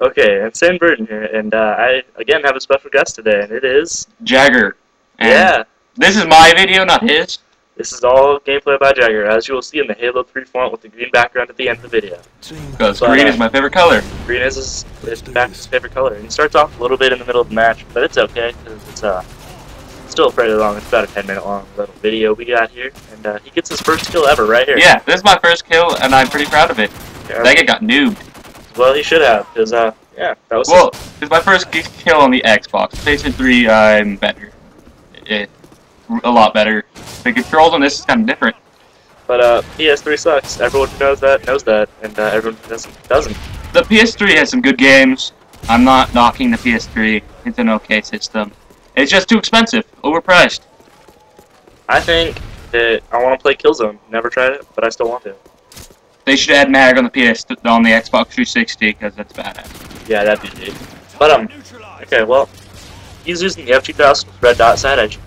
Okay, and Sam Burton here, and uh, I again have a special guest today, and it is Jagger. And yeah. This is my video, not his. This is all gameplay by Jagger, as you will see in the Halo 3 font with the green background at the end of the video. Because But, green uh, is my favorite color. Green is his, is in fact his favorite color, and he starts off a little bit in the middle of the match, but it's okay because it's uh still fairly long. It's about a 10 minute long little video we got here, and uh, he gets his first kill ever right here. Yeah, this is my first kill, and I'm pretty proud of it. Yeah, That got noobed. Well, he should have, because uh yeah, that was Well, it's my first kill on the Xbox. PlayStation 3, I'm better. It, a lot better. The controls on this is kind of different. But uh, PS3 sucks. Everyone who knows that knows that, and uh, everyone who doesn't doesn't. The PS3 has some good games. I'm not knocking the PS3. It's an okay system. It's just too expensive, overpriced. I think that I want to play Killzone. Never tried it, but I still want to. They should add MAG on the PS on the Xbox 360 because that's badass. Yeah, that'd be neat. But um, okay, well, he's using the F2000 with red dot sight.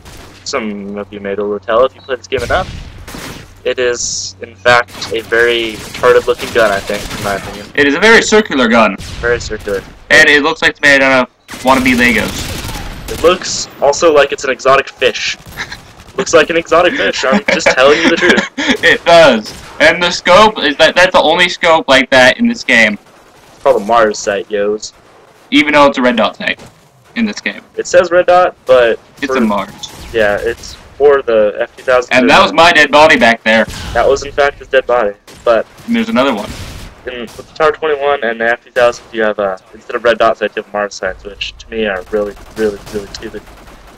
Some of you may be able to tell if you play this game enough. It is, in fact, a very retarded looking gun. I think, in my opinion, It is a very circular gun, very circular. and it looks like it's made out of wannabe Legos. It looks also like it's an exotic fish. looks like an exotic fish. I'm just telling you the truth. it does. And the scope is that that's the only scope like that in this game, It's called a Mars sight, yos. even though it's a red dot tank in this game. It says red dot, but It's for- a Mars. Yeah, it's for the F2000. And that was my dead body back there. that was in fact his dead body. But And there's another one. in, with the TAR-21 and the F2000, you have uh, instead of red dots, you have Mars sights, which to me are really, really, really stupid.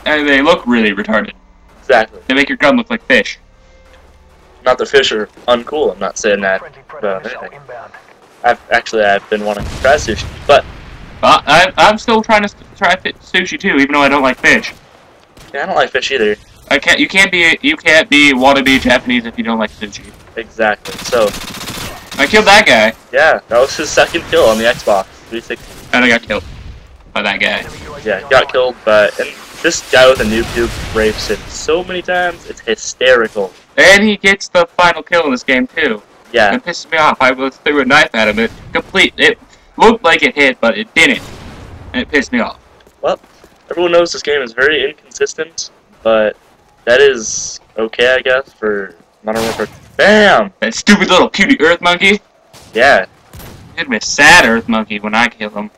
And they look really retarded. Exactly. They make your gun look like fish. Not the fish are uncool. I'm not saying that. about anything. I've actually I've been wanting to try sushi, but But I, I'm still trying to s- try fi- sushi too, even though I don't like fish. yeah, I don't like fish either. I can't. You can't be. You can't be wannabe Japanese if you don't like sushi. Exactly. So I killed that guy, yeah, that was his second kill on the Xbox 360. and I got killed by that guy. Yeah, he got killed, but and this guy with a noob tube rapes him so many times. It's hysterical. And he gets the final kill in this game too. Yeah, It pisses me off. I was threw a knife at him. It complete. It looked like it hit, but it didn't, and it pissed me off. Well, everyone knows this game is very inconsistent, but that is okay, I guess, for Modern Warfare. Bam! That stupid little cutie Earth monkey. Yeah, It'd be a sad Earth monkey when I kill him.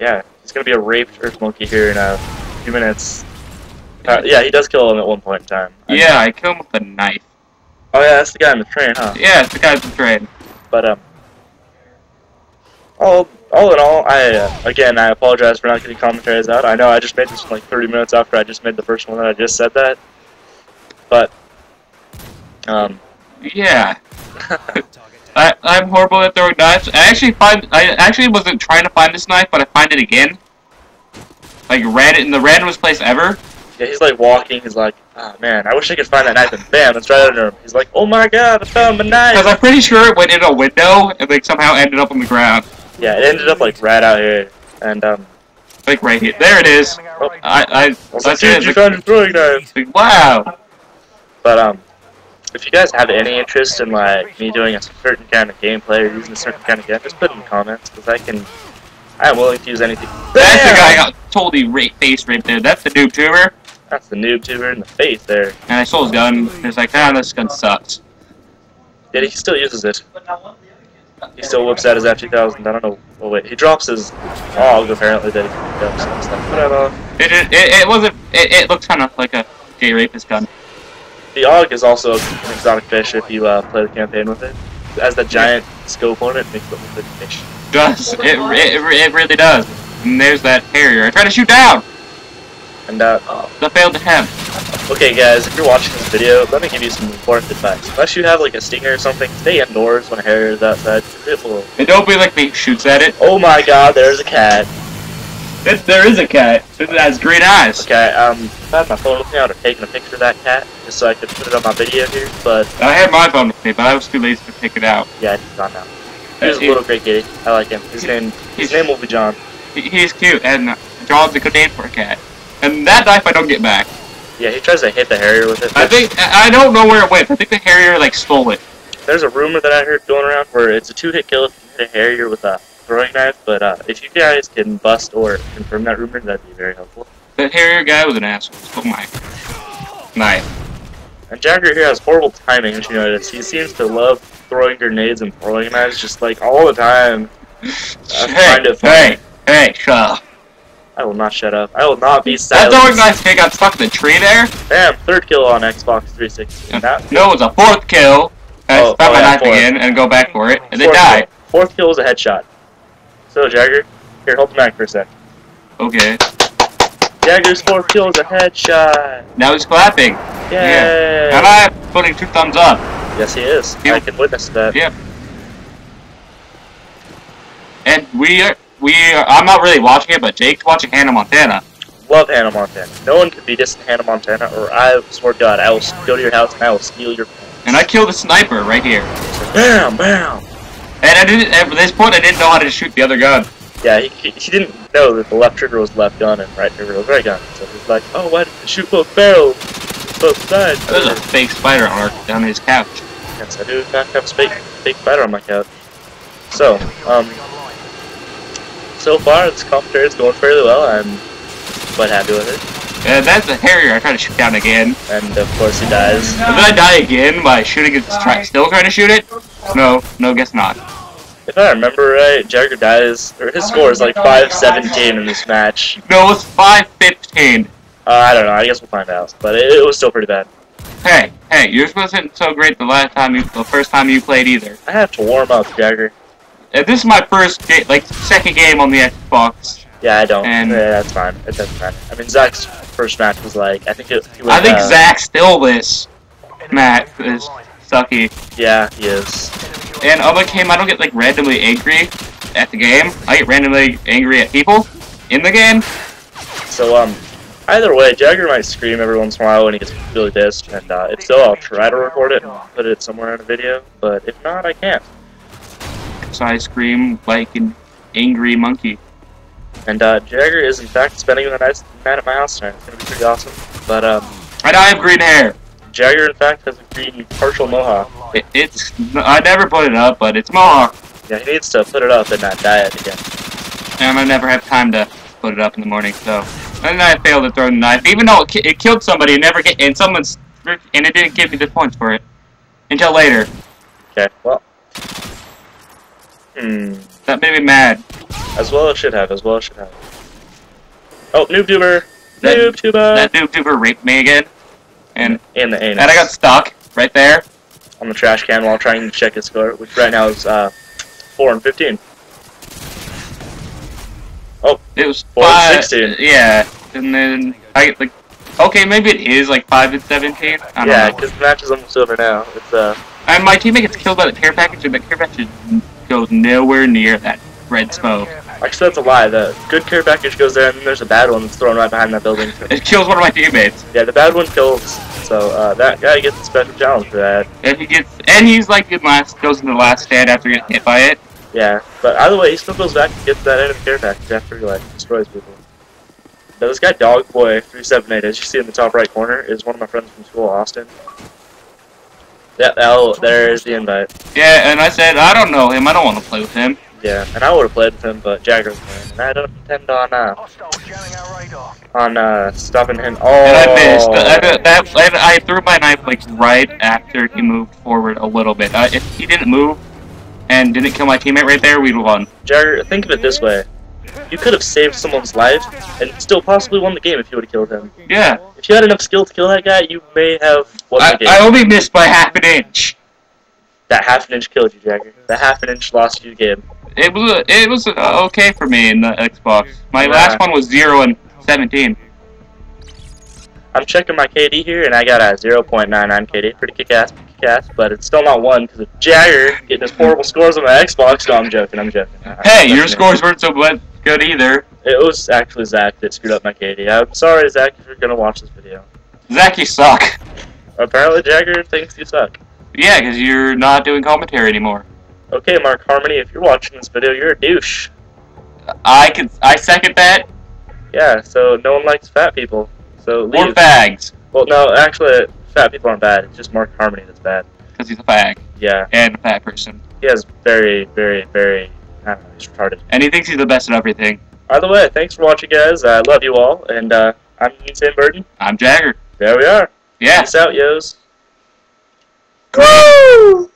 yeah. He's gonna be a raped Earth Monkey here in uh, a few minutes. Uh, yeah, he does kill him at one point in time. I- Yeah, I kill him with a knife. Oh yeah, that's the guy in the train, huh? Yeah, it's the guy in the train. But um, all all in all, I uh, again I apologize for not getting commentaries out. I know I just made this one like 30 minutes after I just made the first one that I just said that, but um, Yeah. I, I'm horrible at throwing knives. I actually find I actually wasn't trying to find this knife, but I find it again. Like ran it in the randomest place ever. Yeah, he's like walking. He's like, oh man, I wish I could find that knife, and bam, it's right under him. He's like, oh my god, I found the knife Because. I'm pretty sure it went in a window and like somehow ended up on the ground. Yeah, it ended up like right out here, and um, Like right here. There it is. I I, I was like, dude, you it's found your throwing knife. like, wow. But um, if you guys have any interest in like me doing a certain kind of gameplay or using a certain kind of gun, just put it in the comments because I can. I am willing to use anything. That's the guy I got totally ra- face raped there. That's the noob tuber. That's the noob tuber in the face there. And I stole his gun. It's like, ah, this gun sucks. Yeah, he still uses it. He still whips out his F2000. I don't know. Oh wait, he drops his AUG apparently that he dumps and stuff. Whatever. It it, it, it wasn't. It, it looked kind of like a gay rapist gun. The AUG is also an exotic fish if you uh, play the campaign with it. It has that giant scope on it, makes it look like a fish. does. It, it, it really does. And there's that Harrier. I tried to shoot down. And uh, The failed attempt. okay, guys, if you're watching this video, let me give you some important advice. Unless you have like a stinger or something, stay indoors when a harrier is outside. It will. And don't be like me shoots at it. Oh my God, there's a cat. it there is a cat. It has green eyes. Okay, um, if I had my phone with me, I would have taken a picture of that cat just so I could put it on my video here. But I had my phone with me, but I was too lazy to pick it out. yeah, he's gone now. He's a little great kitty. I like him. His name, his name will be John. he- he's cute, and uh, John's a good name for a cat. And that knife I don't get back. Yeah, he tries to hit the harrier with it. I think I don't know where it went. I think the Harrier like stole it. There's a rumor that I heard going around where it's a two-hit kill if you hit a harrier with a throwing knife, but uh, if you guys can bust or confirm that rumor, that'd be very helpful. That Harrier guy was an asshole. Oh my. Knife. And Jagger here has horrible timing, as you notice. He seems to love throwing grenades and throwing knives just like all the time. Hey, hey, hey, shut up. I will not shut up. I will not be That silent. throwing knife guy got stuck in the tree there. Damn, third kill on Xbox 360. That, No, it was a fourth kill. I Oh, spot oh, my yeah, knife fourth. again and go back for it, and then fourth die. Kill. Fourth kill was a headshot. So, Jagger, here, hold the mic for a sec. Okay. Jagger's fourth kill is a headshot. Now he's clapping. Yay! And I'm putting two thumbs up. Yes, he is. He- I can witness that. Yep. And we are, we I'm not really watching it, but Jake's watching Hannah Montana. Love Hannah Montana. No one could be us in Hannah Montana, or I swear to God, I will go to your house and I will steal your. And I killed a sniper right here. Bam, bam. And I didn't, at this point, I didn't know how to shoot the other gun. Yeah, he, he, didn't know that the left trigger was left gun and right trigger was right gun. So he's like, oh, why did you shoot both barrels? Both sides. There's a fake spider on, our, on his couch. Yes, I do fact have a fake, fake spider on my couch. So, um, so far this commentary is going fairly well. I'm quite happy with it. And that's a Harrier I try to shoot down again. And of course he dies. Then I die again by shooting it, try, still trying to shoot it? No, no, guess not. If I remember right, Jagger dies, or his score is like 5-17 in this match. No, it's 515. Uh, I don't know, I guess we'll find out. But it, it was still pretty bad. Hey, hey, yours wasn't so great the last time you, the first time you played either. I have to warm up, Jagger. Uh, this is my first, ga- like, second game on the Xbox. Yeah, I don't. And- yeah, that's fine. It doesn't matter. I mean, Zach's first match was like, I think it, it was, I think uh, Zach still this. Matt is sucky. Yeah, he is. And other game, I don't get, like, randomly angry at the game. I get randomly angry at people in the game. So, um, either way, Jagger might scream every once in a while when he gets really pissed, and uh, if so, I'll try to record it and put it somewhere in a video, but if not, I can't. So I scream like an angry monkey. And uh, Jagger is, in fact, spending the night, night at my house tonight. It's to be pretty awesome. But, um, And I have green hair. Jagger, in fact, has a green partial mohawk. It, it's I never put it up, but it's mohawk, Yeah, he needs to put it up and not dye it again. and I never have time to put it up in the morning. So, and I failed to throw the knife, even though it, ki- it killed somebody. It never get and someone's and it didn't give me the points for it until later. Okay, well. Hmm. That made me mad. As well as should have, as well as should have. Oh, NoobTuber! That- NoobTuber! That Noob duper raped me again, and in the anus. and I got stuck right there. on the trash can while trying to check his score, which right now is uh, 4 and 15. Oh, It was Four and 16. Yeah, and then I like. Okay, maybe it is like five and seventeen. I don't Yeah, because the match is almost over now. It's uh, And my teammate gets killed by the care package, and the care package goes nowhere near that red smoke. actually that's a lie. The good care package goes there, and then there's a bad one that's thrown right behind that building. It kills one of my teammates, yeah, the bad one kills. So uh, that guy gets a special challenge for that. and he gets, and he's like in last, goes in the last stand after getting hit by it. Yeah, but either way, he still goes back and gets that end of the care package after he like destroys people. So this guy Dogboy378, as you see in the top right corner, is one of my friends from school, Austin. Yeah, oh, there's the invite. Yeah, and I said I don't know him. I don't want to play with him. Yeah, and I would have played with him, but Jagger's playing, and I don't intend on uh, on uh, stopping him. Oh, And I missed. I, that, and I threw my knife like right after he moved forward a little bit. Uh, if he didn't move and didn't kill my teammate right there, we'd won. Jagger, think of it this way: you could have saved someone's life and still possibly won the game if you would have killed him. Yeah, If you had enough skill to kill that guy, you may have won I, the game. I only missed by half an inch. that half an inch killed you, Jagger. That half an inch lost you the game. It was uh, it was uh, okay for me in the Xbox. My Yeah. last one was zero and seventeen. I'm checking my KD here, and I got a 0.99 KD. Pretty kick-ass, kick-ass, but it's still not one because of Jagger getting his horrible scores on my Xbox. No, I'm joking. I'm joking. Hey, your scores weren't so good good either. It was actually Zach that screwed up my KD. I'm sorry, Zach, if you're gonna watch this video. Zach, you suck. Apparently, Jagger thinks you suck. Yeah, because you're not doing commentary anymore. Okay, Mark Harmony, if you're watching this video, you're a douche. I can I second that. Yeah, so no one likes fat people. So leave. Or fags, Well, no, actually, fat people aren't bad. It's just Mark Harmony that's bad. because he's a fag Yeah, and a fat person. he has very, very, very Know, he's retarded. And he thinks he's the best at everything. By the way, thanks for watching, guys. I love you all. And uh, I'm Sam Burton. I'm Jagger. There we are. Yeah. Peace out, yos. Woo!